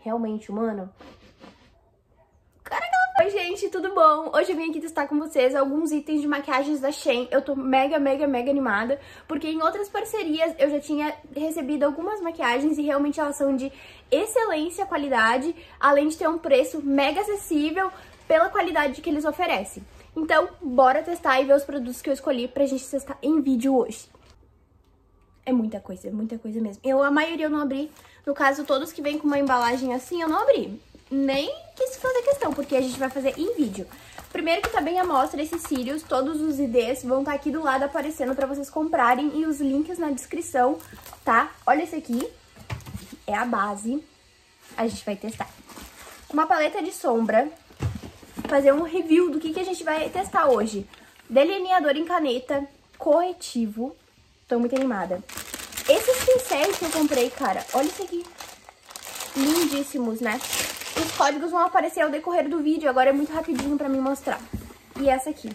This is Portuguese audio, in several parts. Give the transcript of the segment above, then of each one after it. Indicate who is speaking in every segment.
Speaker 1: realmente humano? Oi, gente, tudo bom? Hoje eu vim aqui testar com vocês alguns itens de maquiagens da Shein. Eu tô mega, mega, mega animada, porque em outras parcerias eu já tinha recebido algumas maquiagens e realmente elas são de excelência qualidade, além de ter um preço mega acessível pela qualidade que eles oferecem. Então, bora testar e ver os produtos que eu escolhi pra gente testar em vídeo hoje. É muita coisa, é muita coisa mesmo. Eu, a maioria eu não abri. No caso, todos que vêm com uma embalagem assim, eu não abri nem quis fazer questão, porque a gente vai fazer em vídeo. Primeiro que tá bem a mostra esses cílios, todos os IDs vão estar tá aqui do lado aparecendo pra vocês comprarem e os links na descrição, tá? Olha esse aqui, é a base, a gente vai testar. Uma paleta de sombra, fazer um review do que, que a gente vai testar hoje. Delineador em caneta, corretivo, tô muito animada. Esses pincéis que eu comprei, cara, olha isso aqui, lindíssimos, né? Os códigos vão aparecer ao decorrer do vídeo, agora é muito rapidinho pra me mostrar. E essa aqui.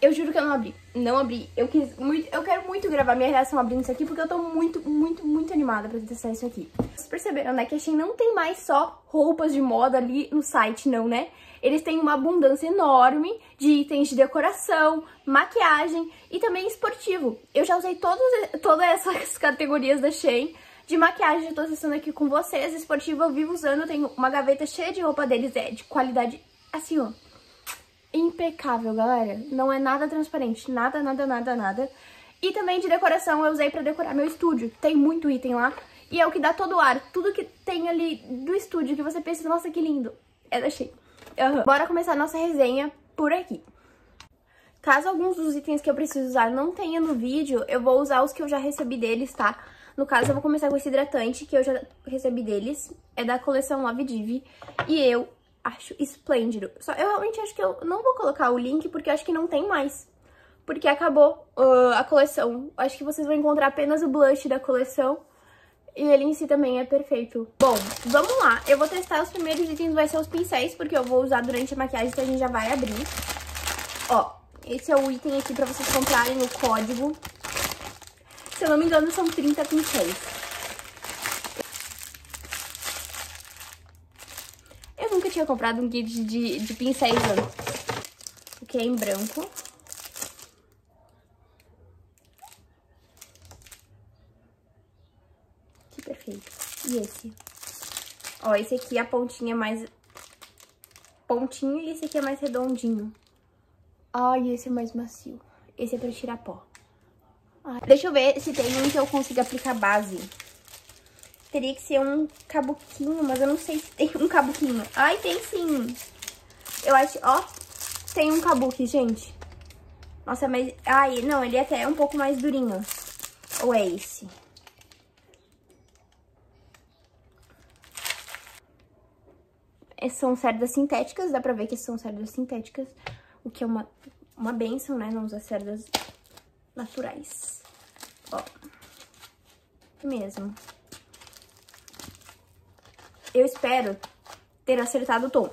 Speaker 1: Eu juro que eu não abri. Não abri. Eu quis muito, eu quero muito gravar minha reação abrindo isso aqui, porque eu tô muito, muito, muito animada pra testar isso aqui. Vocês perceberam, né, que a Shein não tem mais só roupas de moda ali no site, não, né? Eles têm uma abundância enorme de itens de decoração, maquiagem e também esportivo. Eu já usei todas, todas essas categorias da Shein, de maquiagem, eu tô testando aqui com vocês. Esportiva eu vivo usando, tenho uma gaveta cheia de roupa deles, é de qualidade assim, ó. Impecável, galera. Não é nada transparente, nada, nada, nada, nada. E também de decoração eu usei pra decorar meu estúdio. Tem muito item lá. E é o que dá todo o ar. Tudo que tem ali do estúdio que você pensa, nossa, que lindo. É da Shein. Uhum. Bora começar a nossa resenha por aqui. Caso alguns dos itens que eu preciso usar não tenha no vídeo, eu vou usar os que eu já recebi deles, tá? No caso, eu vou começar com esse hidratante que eu já recebi deles. É da coleção Love Div. E eu acho esplêndido. Só eu realmente acho que eu não vou colocar o link porque eu acho que não tem mais. Porque acabou uh, a coleção. Acho que vocês vão encontrar apenas o blush da coleção. E ele em si também é perfeito. Bom, vamos lá. Eu vou testar os primeiros itens, vai ser os pincéis, porque eu vou usar durante a maquiagem, então a gente já vai abrir. Ó, esse é o item aqui pra vocês comprarem o código. Se eu não me engano, são 30 pincéis. Eu nunca tinha comprado um kit de, de pincéis antes. Que é em branco. Que perfeito. E esse? Ó, esse aqui a pontinha é mais pontinho e esse aqui é mais redondinho. Ai, esse é mais macio. Esse é pra tirar pó. Deixa eu ver se tem um que eu consiga aplicar base. Teria que ser um cabuquinho, mas eu não sei se tem um cabuquinho. Ai, tem sim. Eu acho, ó, tem um cabuque, gente. Nossa, mas... Ai, não, ele é até um pouco mais durinho. Ou é esse? São cerdas sintéticas, dá pra ver que são cerdas sintéticas. O que é uma, uma benção, né? Não usar cerdas naturais. Ó. Mesmo. Eu espero ter acertado o tom.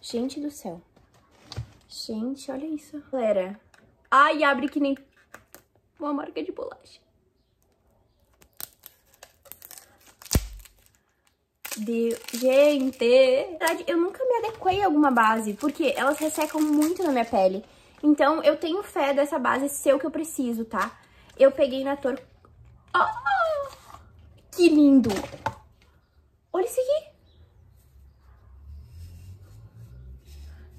Speaker 1: Gente do céu. Gente, olha isso. Galera. Ai, abre que nem uma marca de bolacha. Deus. Gente, eu nunca me adequei a alguma base, porque elas ressecam muito na minha pele. Então, eu tenho fé dessa base ser o que eu preciso, tá? Eu peguei na Tor... Oh, que lindo! Olha isso aqui!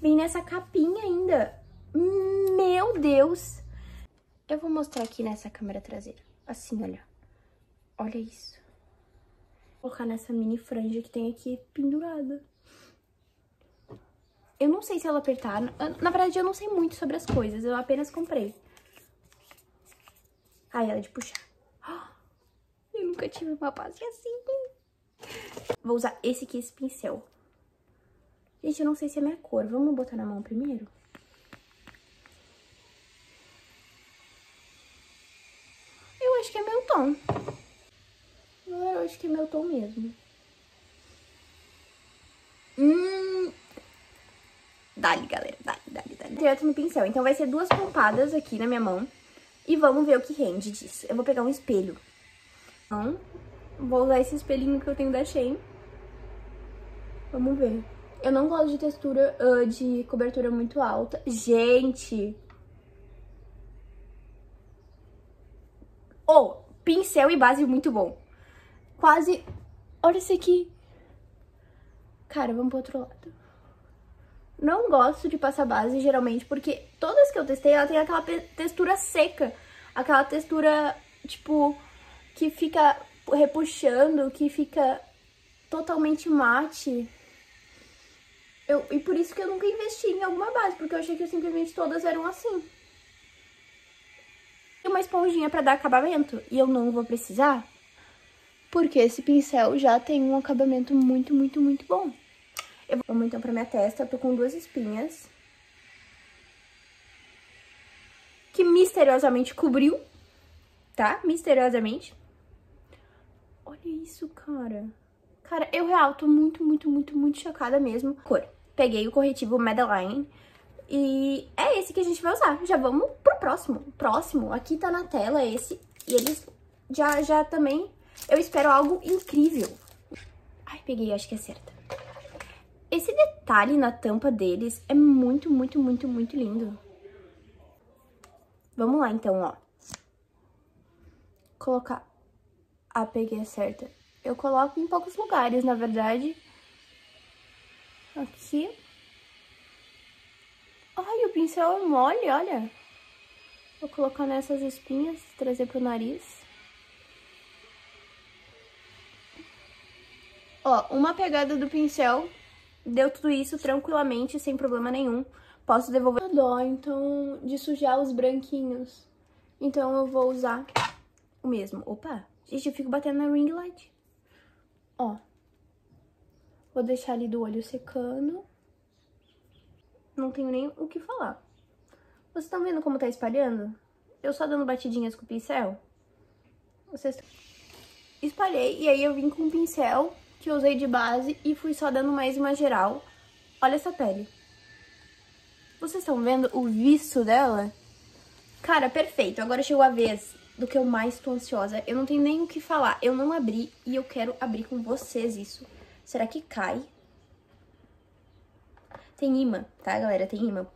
Speaker 1: Vem nessa capinha ainda. Meu Deus! Eu vou mostrar aqui nessa câmera traseira. Assim, olha. Olha isso colocar nessa mini franja que tem aqui pendurada. Eu não sei se ela apertar. Na verdade, eu não sei muito sobre as coisas. Eu apenas comprei. Ai, ela é de puxar. Eu nunca tive uma base assim. Vou usar esse aqui, esse pincel. Gente, eu não sei se é minha cor. Vamos botar na mão primeiro? Eu acho que é meu tom acho que é meu tom mesmo. Hum... Dali, galera, dali, dali, dali. Direto no pincel. Então vai ser duas pompadas aqui na minha mão. E vamos ver o que rende disso. Eu vou pegar um espelho. Então, vou usar esse espelhinho que eu tenho da Shein. Vamos ver. Eu não gosto de textura, uh, de cobertura muito alta. Gente! Oh, pincel e base muito bom. Quase... Olha esse aqui. Cara, vamos pro outro lado. Não gosto de passar base, geralmente, porque todas que eu testei, ela tem aquela textura seca. Aquela textura, tipo, que fica repuxando, que fica totalmente mate. Eu, e por isso que eu nunca investi em alguma base, porque eu achei que simplesmente todas eram assim. Uma esponjinha pra dar acabamento, e eu não vou precisar, porque esse pincel já tem um acabamento muito, muito, muito bom. Eu vou então pra minha testa, eu tô com duas espinhas. Que misteriosamente cobriu, tá? Misteriosamente. Olha isso, cara. Cara, eu real tô muito, muito, muito, muito chocada mesmo. Cor. Peguei o corretivo Madeline e é esse que a gente vai usar. Já vamos pro próximo. Próximo, aqui tá na tela esse. E eles já, já também... Eu espero algo incrível. Ai, peguei, acho que é certa. Esse detalhe na tampa deles é muito, muito, muito, muito lindo. Vamos lá, então, ó. Colocar... Ah, peguei a certa. Eu coloco em poucos lugares, na verdade. Aqui. Ai, o pincel é mole, olha. Vou colocar nessas espinhas, trazer pro nariz. Ó, uma pegada do pincel deu tudo isso tranquilamente, sem problema nenhum. Posso devolver dó, então, de sujar os branquinhos. Então eu vou usar o mesmo. Opa, gente, eu fico batendo na ring light. Ó. Vou deixar ali do olho secando. Não tenho nem o que falar. Vocês estão vendo como tá espalhando? Eu só dando batidinhas com o pincel. Vocês... Espalhei, e aí eu vim com o pincel que usei de base e fui só dando mais uma geral. Olha essa pele. Vocês estão vendo o viço dela? Cara, perfeito. Agora chegou a vez do que eu mais tô ansiosa. Eu não tenho nem o que falar. Eu não abri e eu quero abrir com vocês isso. Será que cai? Tem imã, tá, galera? Tem imã.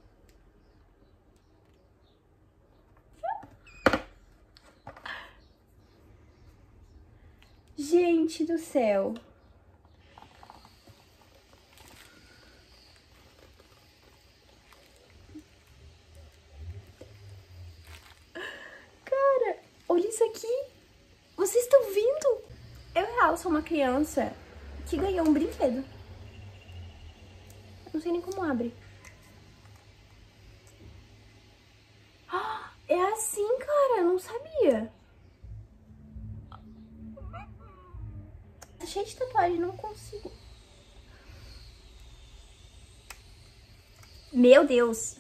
Speaker 1: Gente do céu. eu sou uma criança que ganhou um brinquedo. Não sei nem como abre. É assim, cara, eu não sabia. Tá cheio de tatuagem, não consigo. Meu Deus.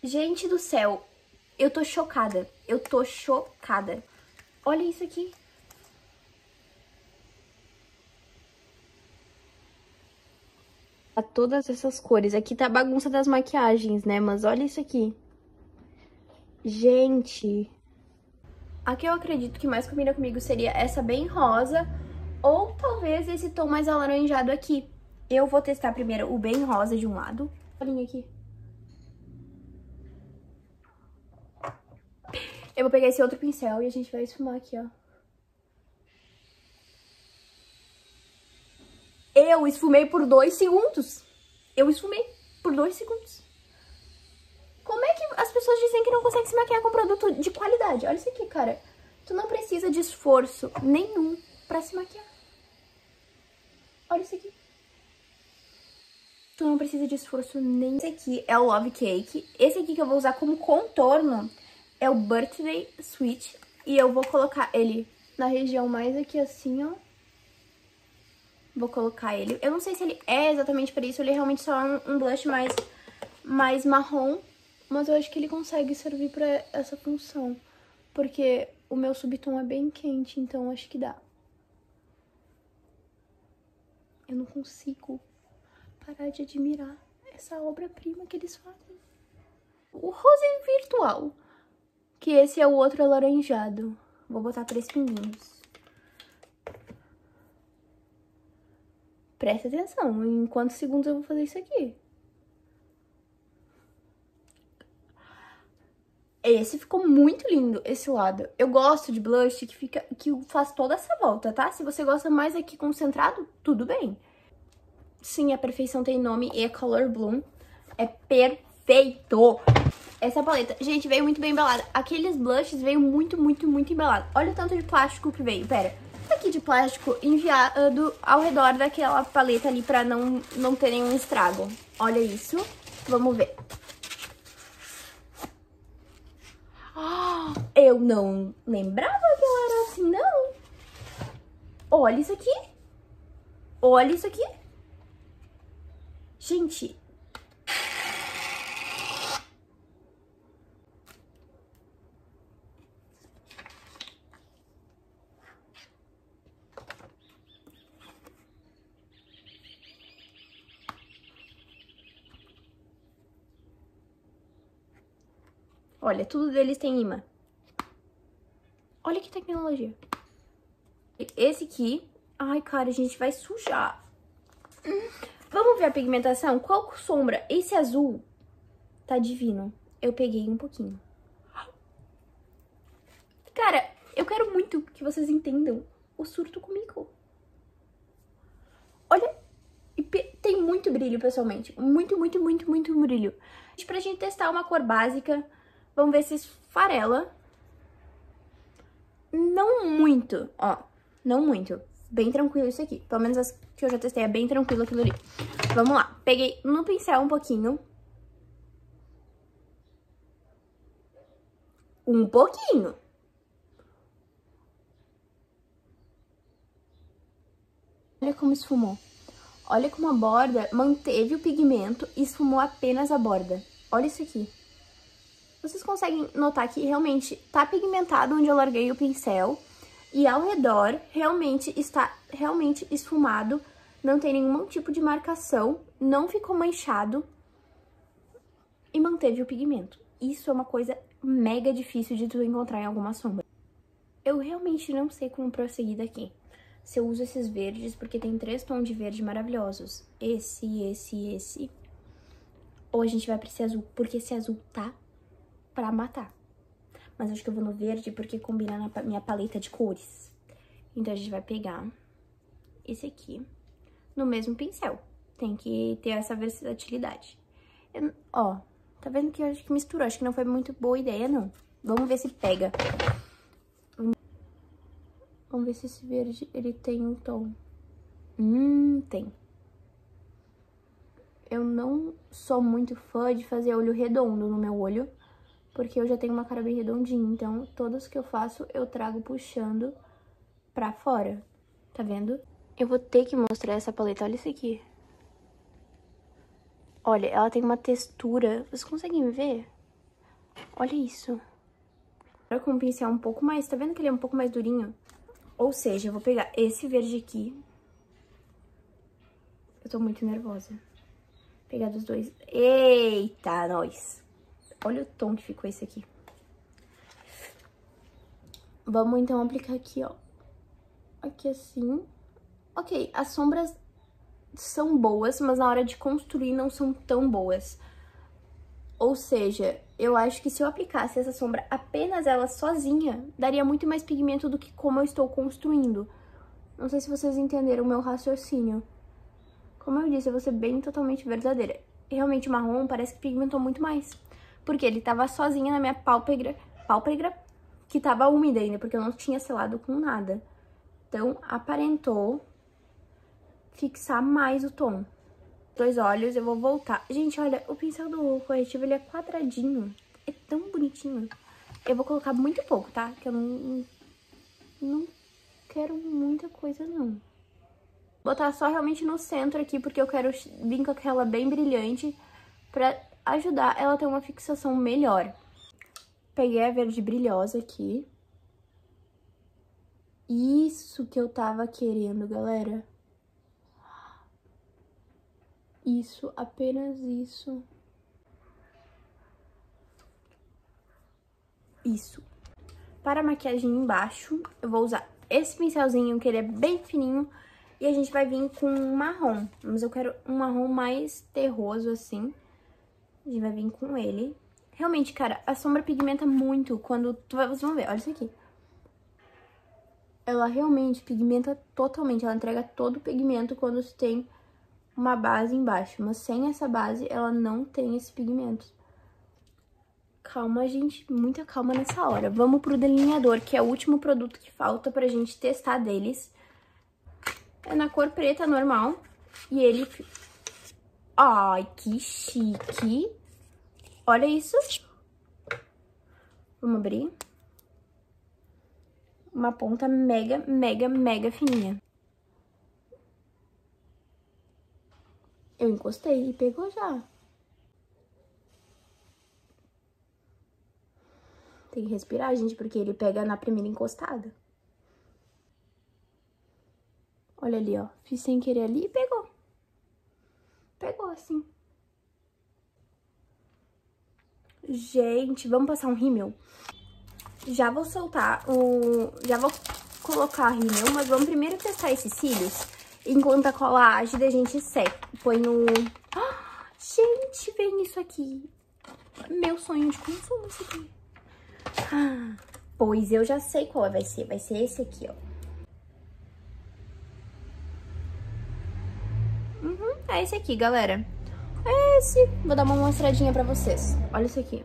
Speaker 1: Gente do céu, eu tô chocada. Eu tô chocada. Olha isso aqui. A todas essas cores. Aqui tá a bagunça das maquiagens, né? Mas olha isso aqui. Gente. A que eu acredito que mais combina comigo seria essa bem rosa. Ou talvez esse tom mais alaranjado aqui. Eu vou testar primeiro o bem rosa de um lado. Olha aqui. Eu vou pegar esse outro pincel e a gente vai esfumar aqui, ó. Eu esfumei por dois segundos. Eu esfumei por dois segundos. Como é que as pessoas dizem que não conseguem se maquiar com produto de qualidade? Olha isso aqui, cara. Tu não precisa de esforço nenhum pra se maquiar. Olha isso aqui. Tu não precisa de esforço nenhum. Esse aqui é o Love Cake. Esse aqui que eu vou usar como contorno é o Birthday Sweet. E eu vou colocar ele na região mais aqui assim, ó. Vou colocar ele. Eu não sei se ele é exatamente para isso, ele é realmente só um, um blush mais, mais marrom. Mas eu acho que ele consegue servir pra essa função. Porque o meu subtom é bem quente, então acho que dá. Eu não consigo parar de admirar essa obra-prima que eles fazem. o rosa virtual. Que esse é o outro alaranjado. Vou botar três pinguinhos. Presta atenção, em quantos segundos eu vou fazer isso aqui? Esse ficou muito lindo, esse lado. Eu gosto de blush que, fica, que faz toda essa volta, tá? Se você gosta mais aqui concentrado, tudo bem. Sim, a perfeição tem nome e é Color Bloom. É perfeito! Essa paleta, gente, veio muito bem embalada. Aqueles blushes veio muito, muito, muito embalado. Olha o tanto de plástico que veio, pera. Isso aqui de plástico enviado ao redor daquela paleta ali pra não, não ter nenhum estrago. Olha isso. Vamos ver. Eu não lembrava que ela era assim, não. Olha isso aqui. Olha isso aqui. Gente, Olha, tudo deles tem imã. Olha que tecnologia. Esse aqui... Ai, cara, a gente vai sujar. Vamos ver a pigmentação? Qual sombra? Esse azul tá divino. Eu peguei um pouquinho. Cara, eu quero muito que vocês entendam o surto comigo. Olha, tem muito brilho, pessoalmente. Muito, muito, muito, muito brilho. Pra gente testar uma cor básica, Vamos ver se esfarela. Não muito, ó. Não muito. Bem tranquilo isso aqui. Pelo menos as que eu já testei é bem tranquilo aquilo ali. Vamos lá. Peguei no pincel um pouquinho. Um pouquinho. Olha como esfumou. Olha como a borda manteve o pigmento e esfumou apenas a borda. Olha isso aqui vocês conseguem notar que realmente tá pigmentado onde eu larguei o pincel e ao redor realmente está realmente esfumado, não tem nenhum tipo de marcação, não ficou manchado e manteve o pigmento. Isso é uma coisa mega difícil de tu encontrar em alguma sombra. Eu realmente não sei como prosseguir daqui. Se eu uso esses verdes, porque tem três tons de verde maravilhosos. Esse, esse, esse. Ou a gente vai pra esse azul, porque esse azul tá pra matar. Mas acho que eu vou no verde porque combina na minha paleta de cores. Então a gente vai pegar esse aqui no mesmo pincel. Tem que ter essa versatilidade. Eu, ó, tá vendo que eu acho que misturou? Acho que não foi muito boa ideia, não. Vamos ver se pega. Vamos ver se esse verde, ele tem um tom. Hum, tem. Eu não sou muito fã de fazer olho redondo no meu olho porque eu já tenho uma cara bem redondinha, então todos que eu faço eu trago puxando pra fora, tá vendo? Eu vou ter que mostrar essa paleta, olha isso aqui. Olha, ela tem uma textura, vocês conseguem ver? Olha isso. Agora com o pincel um pouco mais, tá vendo que ele é um pouco mais durinho? Ou seja, eu vou pegar esse verde aqui. Eu tô muito nervosa. Pegar dos dois. Eita, nós! Olha o tom que ficou esse aqui. Vamos então aplicar aqui, ó. Aqui assim. Ok, as sombras são boas, mas na hora de construir não são tão boas. Ou seja, eu acho que se eu aplicasse essa sombra apenas ela sozinha, daria muito mais pigmento do que como eu estou construindo. Não sei se vocês entenderam o meu raciocínio. Como eu disse, eu vou ser bem totalmente verdadeira. Realmente o marrom parece que pigmentou muito mais porque ele tava sozinho na minha pálpebra, pálpebra que tava úmida ainda, porque eu não tinha selado com nada. Então, aparentou fixar mais o tom. Dois olhos, eu vou voltar. Gente, olha, o pincel do corretivo, ele é quadradinho. É tão bonitinho. Eu vou colocar muito pouco, tá? Que eu não, não quero muita coisa, não. Botar só realmente no centro aqui, porque eu quero vir com aquela bem brilhante pra ajudar ela a ter uma fixação melhor. Peguei a verde brilhosa aqui. Isso que eu tava querendo, galera. Isso, apenas isso. isso. Para a maquiagem embaixo, eu vou usar esse pincelzinho, que ele é bem fininho, e a gente vai vir com um marrom. Mas eu quero um marrom mais terroso, assim. A gente vai vir com ele. Realmente, cara, a sombra pigmenta muito quando... Vocês vão ver, olha isso aqui. Ela realmente pigmenta totalmente, ela entrega todo o pigmento quando você tem uma base embaixo. Mas sem essa base, ela não tem esse pigmento. Calma, gente, muita calma nessa hora. Vamos pro delineador, que é o último produto que falta pra gente testar deles. É na cor preta normal. E ele... Ai, que chique. Olha isso. Vamos abrir. Uma ponta mega, mega, mega fininha. Eu encostei e pegou já. Tem que respirar, gente, porque ele pega na primeira encostada. Olha ali, ó. Fiz sem querer ali e pegou. Pegou, assim. Gente, vamos passar um rímel? Já vou soltar o... Já vou colocar rímel, mas vamos primeiro testar esses cílios. Enquanto a cola ágida, a gente seca. Põe o... Ah, gente, vem isso aqui. Meu sonho de consumo, isso aqui. Ah, pois eu já sei qual vai ser. Vai ser esse aqui, ó. Uhum, é esse aqui, galera. Esse. Vou dar uma mostradinha pra vocês. Olha isso aqui.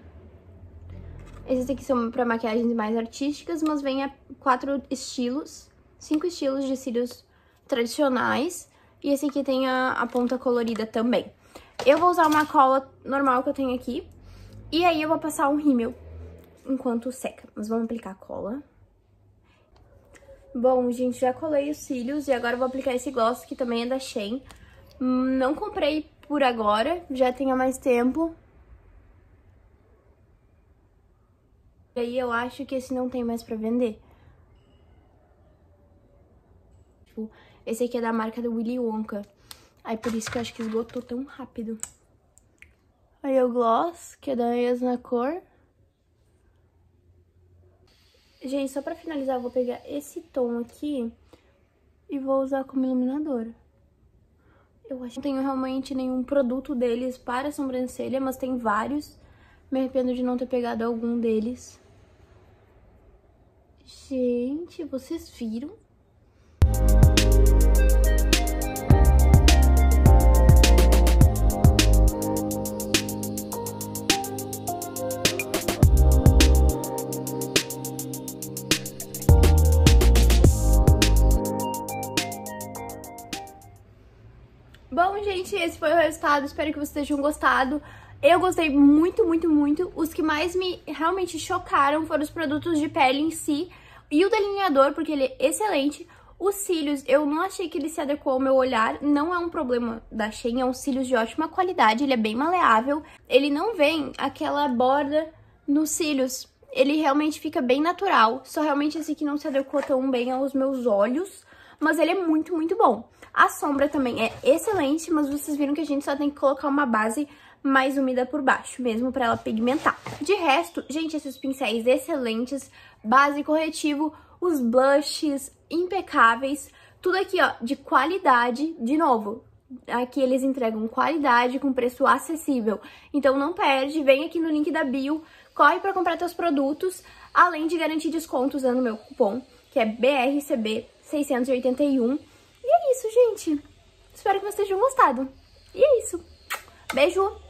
Speaker 1: Esses aqui são pra maquiagens mais artísticas, mas vem a quatro estilos. Cinco estilos de cílios tradicionais. E esse aqui tem a, a ponta colorida também. Eu vou usar uma cola normal que eu tenho aqui. E aí eu vou passar um rímel enquanto seca. Mas vamos aplicar cola. Bom, gente, já colei os cílios e agora eu vou aplicar esse gloss que também é da Shein. Não comprei por agora, já tenho mais tempo. E aí eu acho que esse não tem mais pra vender. Tipo, esse aqui é da marca do Willy Wonka. Aí por isso que eu acho que esgotou tão rápido. Aí o gloss, que é da mesma cor. Gente, só pra finalizar, eu vou pegar esse tom aqui e vou usar como iluminador. Eu acho que não tenho realmente nenhum produto deles para sobrancelha, mas tem vários. Me arrependo de não ter pegado algum deles. Gente, vocês viram? Gente, esse foi o resultado. Espero que vocês tenham gostado. Eu gostei muito, muito, muito. Os que mais me realmente chocaram foram os produtos de pele em si e o delineador, porque ele é excelente. Os cílios, eu não achei que ele se adequou ao meu olhar, não é um problema da Shein, é um cílios de ótima qualidade, ele é bem maleável. Ele não vem aquela borda nos cílios, ele realmente fica bem natural, só realmente esse aqui não se adequou tão bem aos meus olhos, mas ele é muito, muito bom. A sombra também é excelente, mas vocês viram que a gente só tem que colocar uma base mais úmida por baixo, mesmo pra ela pigmentar. De resto, gente, esses pincéis excelentes, base corretivo, os blushes impecáveis, tudo aqui, ó, de qualidade, de novo. Aqui eles entregam qualidade com preço acessível. Então não perde, vem aqui no link da bio, corre para comprar seus produtos, além de garantir desconto usando meu cupom, que é BRCB681 e é isso, gente. Espero que vocês tenham gostado. E é isso. Beijo!